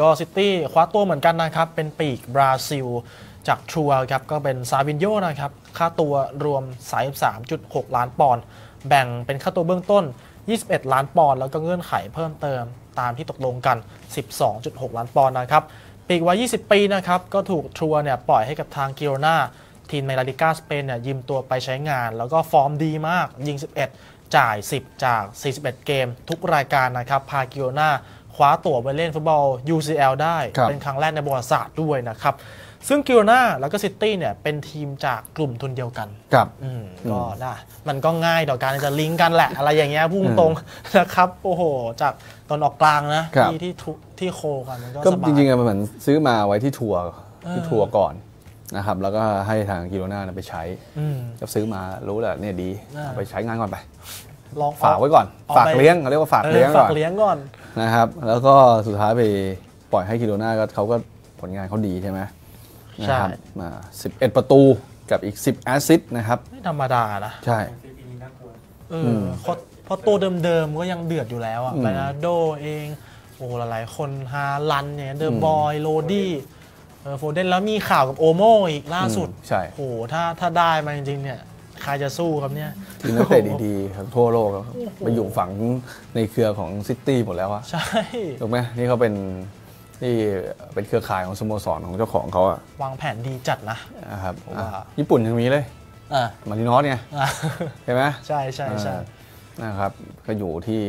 ก็ซิตี้คว้าตัวเหมือนกันนะครับ เป็นปีกบราซิล จากทรัวส์ครับ ก็เป็นซาวินโญนะครับ ค่าตัวรวม 33.6 ล้านปอนด์แบ่งเป็นค่าตัวเบื้องต้น 21 ล้านปอนด์แล้วก็เงื่อนไขเพิ่มเติมตามที่ตกลงกัน 12.6 ล้านปอนด์นะครับ ปีกวัย 20 ปีนะครับ ก็ถูกทรัวส์เนี่ยปล่อยให้กับทางกิโรนาทีมในลาลิกาสเปนเนี่ยยืมตัวไปใช้งาน แล้วก็ฟอร์มดีมากยิง 11 จ่าย 10 จาก 41 เกม ทุกรายการนะครับพากิโรนาคว้าตั๋วไปเล่นฟุตบอล UCL ได้ครับเป็นครั้งแรกในประวัติศาสตร์ด้วยนะครับ ซึ่งกิโรนาแล้วก็ซิตี้เนี่ยเป็นทีมจากกลุ่มทุนเดียวกันครับอืมก็ได้มันก็ง่ายต่อการจะลิงก์กันแหละ อะไรอย่างเงี้ยพุ่งตรงๆนะครับโอ้โห จากตอนออกกลางนะครับที่ที่ทุที่โคกันมันก็ก็สบายจริงๆอะมันเหมือนซื้อมาไว้ที่ทรัวส์ที่เออทรัวส์ก่อนนะครับแล้วก็ให้ทางกิโรนาไปใช้อืมก็ซื้อมารู้แหละเนี่ยดีอ่าเอาไปใช้งานก่อนไปลองฝากไว้ก่อนเอาฝากไปเลี้ยงเขาเรียกว่าฝากเออเลี้ยงฝาก่อกนเลี้ยงก่อน นะครับ แล้วก็สุดท้ายไปปล่อยให้กิโรนาก็เขาก็ผลงานเขาดีใช่ไหมใช่นะครับมา11ประตูกับอีก 10 assist นะครับ ไม่ธรรมดานะ ใช่เออเพราะเพราะตัวเดิมๆก็ยังเดือดอยู่แล้วอะอืมแบร์นาร์โดเอง โอ้หลายๆคนฮาลันด์เนี่ยเดอ บรอยน์โรดรี้เออโฟเดนแล้วมีข่าวกับโอลโม่อีกล่าสุดอืมใช่โอ้โหถ้าถ้าได้มาจริงๆเนี่ยใครจะสู้ครับเนี่ยทีมนักเตะดีๆครับทั่วโลกครับไปอยู่ฝั่งในเครือของซิตี้หมดแล้วอะใช่ถูกไหมนี่เขาเป็นที่เป็นเครือข่ายของสโมสรของเจ้าของเขาอะวางแผนดีจัดนะนะครับผมว่าอะญี่ปุ่นยังมีเลยอ่ามารินอสไงอ่าใช่ไหมใช่ใช่ใช่อ่านะครับก็อยู่ที่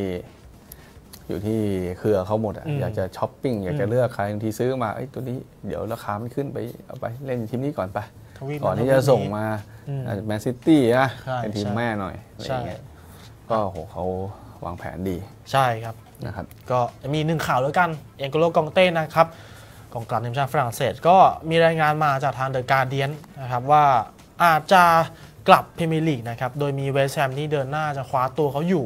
อยู่ที่เครือเขาหมดอะอืมอยากจะช้อปปิ้งอยากจะอืมเลือกใครบางทีซื้อมาไอ้ยตัวนี้เดี๋ยวราคาไม่ขึ้นไปเอาไปเล่นทีมนี้ก่อนไปทวีปก่อนที่จะส่งมาอืมแมนซิตี้นะใช่เป็นทีมใช่แม่หน่อยอะไรอย่างเงี้ยก็โหเขาวางแผนดี ใช่ครับนะครับ ก็มีหนึ่งข่าวแล้วกันเอ็นโกโล ก็องเต้นะครับกองกลางทีมชาติฝรั่งเศสก็มีรายงานมาจากทาง The Guardian นะครับว่าอาจจะกลับพรีเมียร์ลีกนะครับ โดยมีเวสต์แฮมที่เดินหน้าจะคว้าตัวเขาอยู่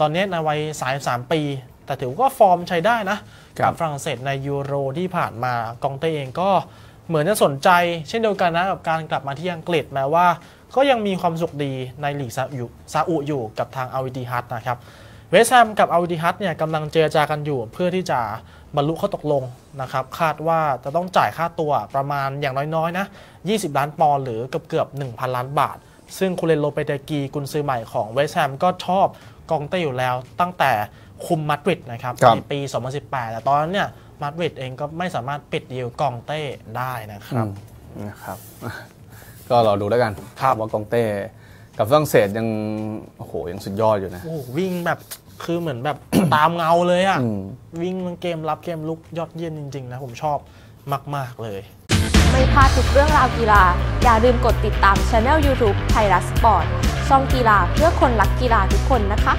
ตอนนี้ในวัย 33 ปี แต่ถือว่าฟอร์มใช้ได้นะครักับฝรั่งเศสในยูโรที่ผ่านมากองเต้เองก็เหมือนจะสนใจ เช่นเดียวกันนะกับการกลับมาที่อังกฤษแม้ว่า ก็ยังมีความสุขดีในลีกซาอุซาอุอยู่กับทางอาวิติฮัตนะครับเวสต์แฮมกับอาวิติฮัตเนี่ยกำลังเจรจากันอยู่เพื่อที่จะบรรลุข้อตกลงนะครับคาดว่าจะต้องจ่ายค่าตัวประมาณอย่างน้อยๆนะ 20 ล้านปอนด์หรือเกือบเกือบๆ1,000 ล้านบาท ซึ่งฆูเลนโลเปเตกีกุนซือใหม่ของเวสต์แฮมก็ชอบกองเต้อยู่แล้วตั้งแต่ คุมมาดริดนะครับครับในปี 2018 แต่ตอนนั้นเนี่ยมาดริดเองก็ไม่สามารถปิดดีลกองเต้ได้นะครับอืมนะครับก็รอดูแล้วกันครับว่ากองเต้กับฝรั่งเศสยังโอ้โหยังสุดยอดอยู่นะโอ้โหวิ่งแบบคือเหมือนแบบตามเงาเลยอะอืมวิ่งเกมรับเกมรุกยอดเยี่ยมจริงๆนะผมชอบมาก ๆ เลย ไม่พลาดทุกเรื่องราวกีฬา อย่าลืมกดติดตามช anel YouTube ไทยรัฐสปอร์ตช่องกีฬาเพื่อคนรักกีฬาทุกคนนะคะ